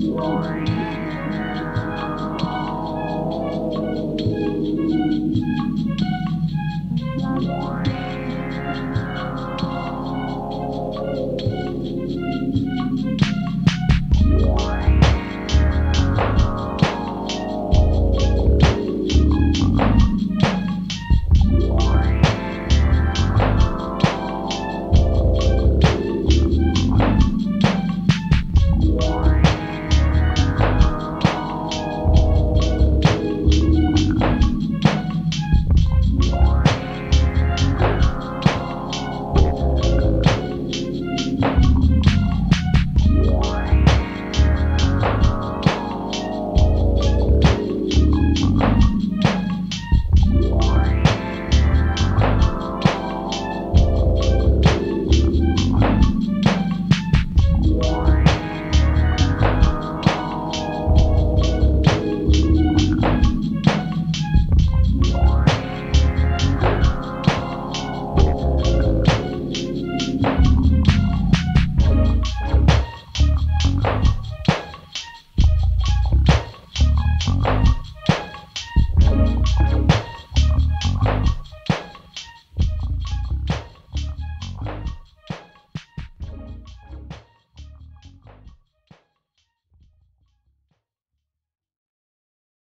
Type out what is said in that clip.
Wow.